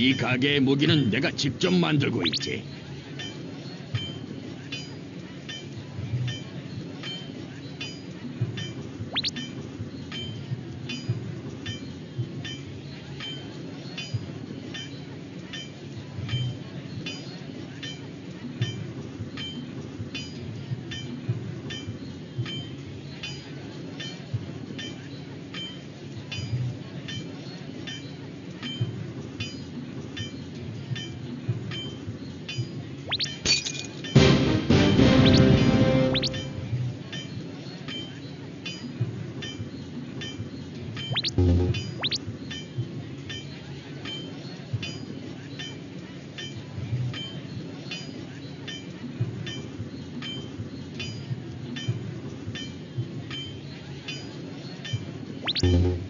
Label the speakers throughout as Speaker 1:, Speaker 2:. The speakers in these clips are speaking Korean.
Speaker 1: 이 가게의 무기는 내가 직접 만들고 있지. Mm-hmm.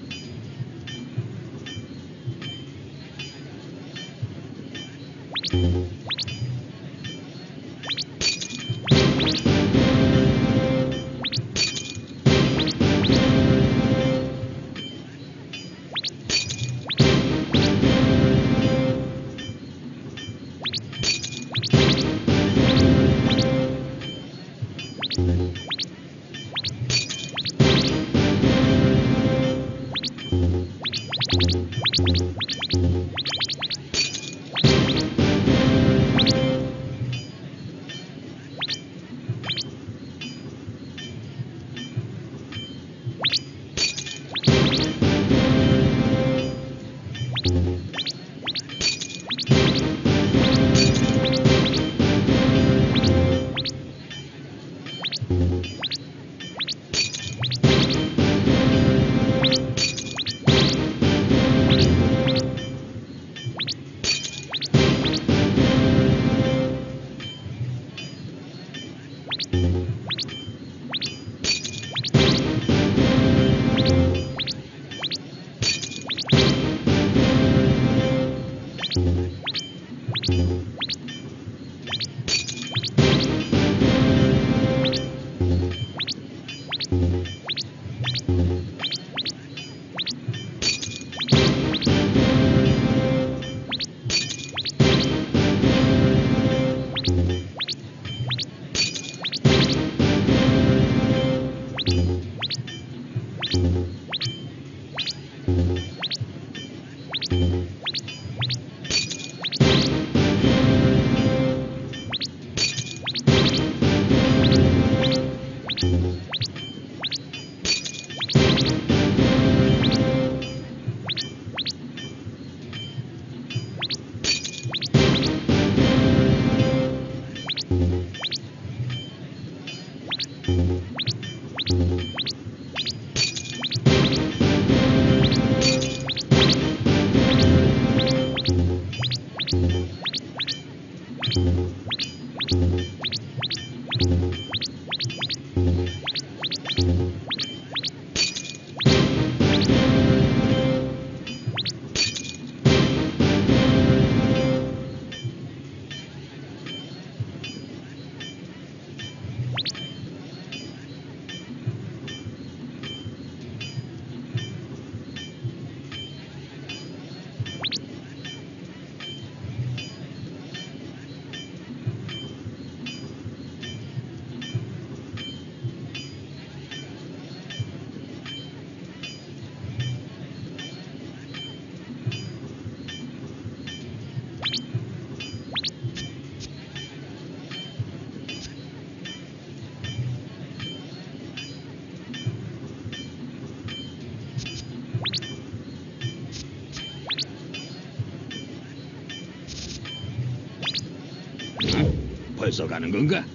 Speaker 1: 急がぬ軍か